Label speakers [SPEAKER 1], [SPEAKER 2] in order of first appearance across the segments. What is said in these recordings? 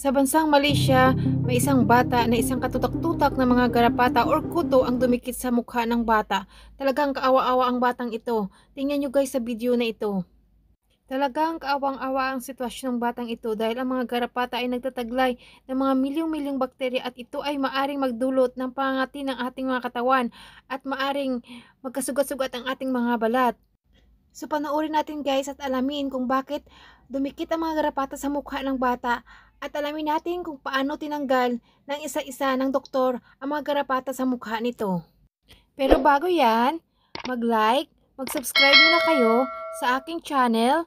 [SPEAKER 1] Sa bansang Malaysia, may isang bata na isang katutak-tutak na mga garapata or kuto ang dumikit sa mukha ng bata. Talagang kaawa-awa ang batang ito. Tingnan nyo guys sa video na ito. Talagang kaawang-awa ang sitwasyon ng batang ito dahil ang mga garapata ay nagtataglay ng mga milyong-milyong bakterya at ito ay maaring magdulot ng pangati ng ating mga katawan at maaring magkasugat-sugat ang ating mga balat. So panoorin natin guys at alamin kung bakit dumikit ang mga garapata sa mukha ng bata at alamin natin kung paano tinanggal ng isa-isa ng doktor ang mga garapata sa mukha nito. Pero bago yan, mag-like, mag-subscribe muna kayo sa aking channel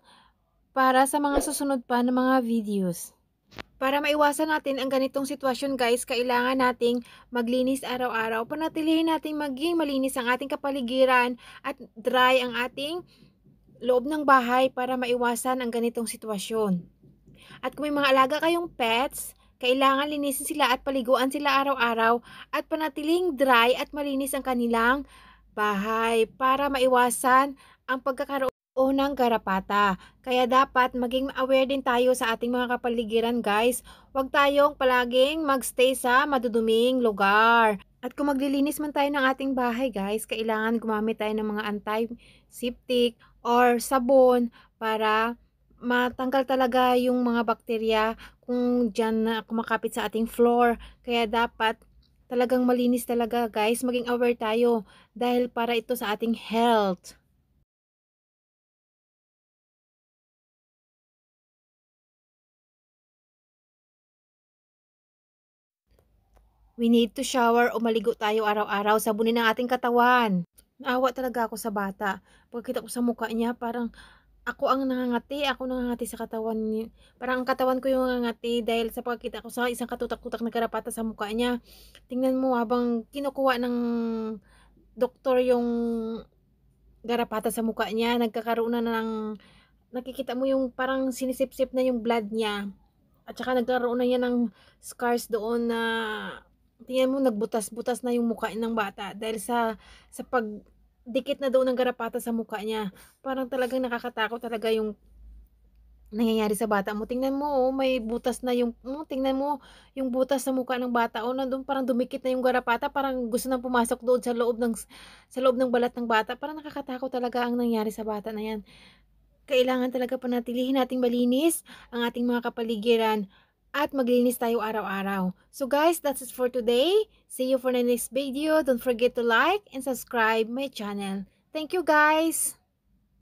[SPEAKER 1] para sa mga susunod pa ng mga videos. Para maiwasan natin ang ganitong sitwasyon guys, kailangan nating maglinis araw-araw. Panatilihin natin maging malinis ang ating kapaligiran at dry ang ating loob ng bahay para maiwasan ang ganitong sitwasyon. At kung may mga alaga kayong pets, kailangan linisin sila at paliguan sila araw-araw at panatiling dry at malinis ang kanilang bahay para maiwasan ang pagkakaroon ng garapata. Kaya dapat maging aware din tayo sa ating mga kapaligiran guys. Huwag tayong palaging magstay sa maduduming lugar. At kung maglilinis man tayo ng ating bahay guys, kailangan gumamit tayo ng mga antiseptic or sabon para matanggal talaga yung mga bakterya kung dyan na kumakapit sa ating floor. Kaya dapat talagang malinis talaga guys. Maging aware tayo dahil para ito sa ating health. We need to shower o maligo tayo araw-araw. Sabunin ang ating katawan. Naawa talaga ako sa bata. Pagkita ko sa mukha niya, parang ako ang nangangati, ako nangangati sa katawan niya. Parang ang katawan ko yung nangangati dahil sa pagkita ko sa isang katutak-tutak na karapata sa mukha niya. Tingnan mo habang kinukuha ng doktor yung garapata sa mukha niya, nagkakaroon na ng nakikita mo yung parang sinisip-sip na yung blood niya. At saka nagkaroon na niya ng scars doon na tingnan mo nagbutas-butas na yung mukha ng bata dahil sa sa pag dikit na daw ng garapata sa mukha niya. Parang talagang nakakatakot talaga yung nangyayari sa bata mo. Tingnan mo, oh, may butas na yung, oh, tingnan mo, yung butas sa mukha ng bata. Oh, nandun parang dumikit na yung garapata. Parang gusto nang pumasok doon sa loob ng, sa loob ng balat ng bata. Parang nakakatakot talaga ang nangyari sa bata na yan. Kailangan talaga panatilihin nating malinis ang ating mga kapaligiran at maglinis tayo araw-araw. So guys, that's it for today. See you for the next video. Don't forget to like and subscribe my channel. Thank you guys!